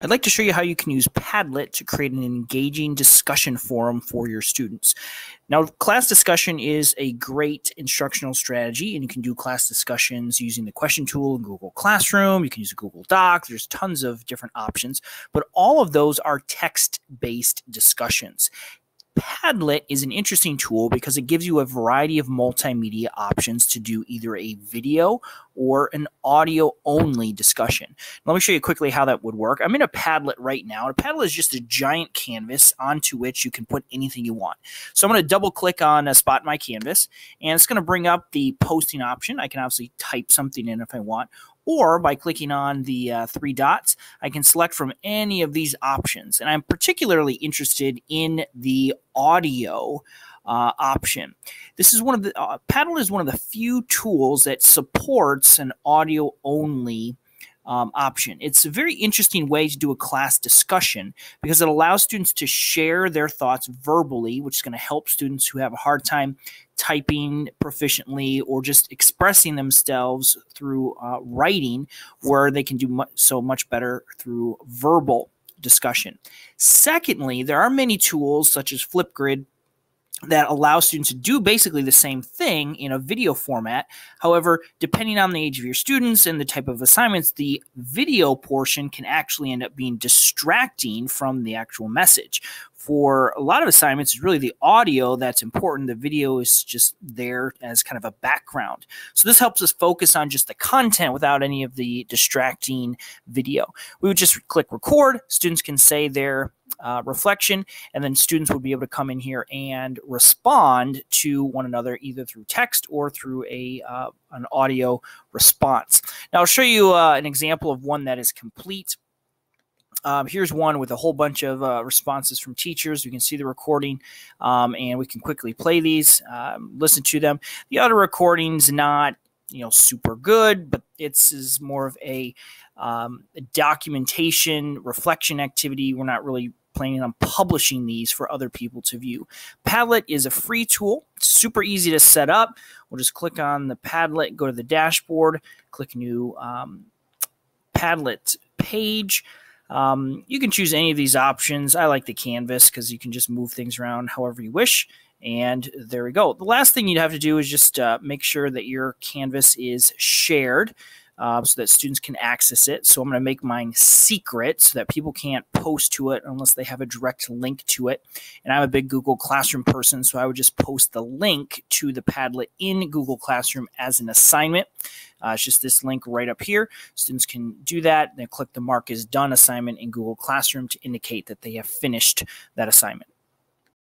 I'd like to show you how you can use Padlet to create an engaging discussion forum for your students. Now, class discussion is a great instructional strategy, and you can do class discussions using the question tool in Google Classroom. You can use a Google Doc. There's tons of different options, but all of those are text-based discussions. Padlet is an interesting tool because it gives you a variety of multimedia options to do either a video or an audio only discussion. Let me show you quickly how that would work. I'm in a Padlet right now. A Padlet is just a giant canvas onto which you can put anything you want. So I'm going to double click on a spot in my canvas and it's going to bring up the posting option. I can obviously type something in if I want, or by clicking on the uh, three dots, I can select from any of these options. And I'm particularly interested in the audio uh, option. This is one of the, uh, Padlet is one of the few tools that supports an audio only um, option. It's a very interesting way to do a class discussion because it allows students to share their thoughts verbally, which is going to help students who have a hard time typing proficiently or just expressing themselves through uh, writing, where they can do mu- so much better through verbal discussion. Secondly, there are many tools such as Flipgrid that allows students to do basically the same thing in a video format. However, depending on the age of your students and the type of assignments, the video portion can actually end up being distracting from the actual message. For a lot of assignments, it's really the audio that's important. The video is just there as kind of a background. So this helps us focus on just the content without any of the distracting video. We would just click record. Students can say their uh, reflection, and then students would be able to come in here and respond to one another either through text or through a uh, an audio response. Now I'll show you uh, an example of one that is complete. Um, here's one with a whole bunch of uh, responses from teachers. You can see the recording, um, and we can quickly play these, um, listen to them. The other recording's not, you know, super good, but it's is more of a, um, a documentation reflection activity. We're not really planning on publishing these for other people to view. Padlet is a free tool, it's super easy to set up. We'll just click on the Padlet, go to the dashboard, click new um, Padlet page. Um, you can choose any of these options. I like the canvas because you can just move things around however you wish. And there we go. The last thing you'd have to do is just uh, make sure that your canvas is shared uh, so that students can access it. So I'm going to make mine secret so that people can't post to it unless they have a direct link to it. And I'm a big Google Classroom person, so I would just post the link to the Padlet in Google Classroom as an assignment. Uh, it's just this link right up here. Students can do that. Then click the mark is done assignment in Google Classroom to indicate that they have finished that assignment.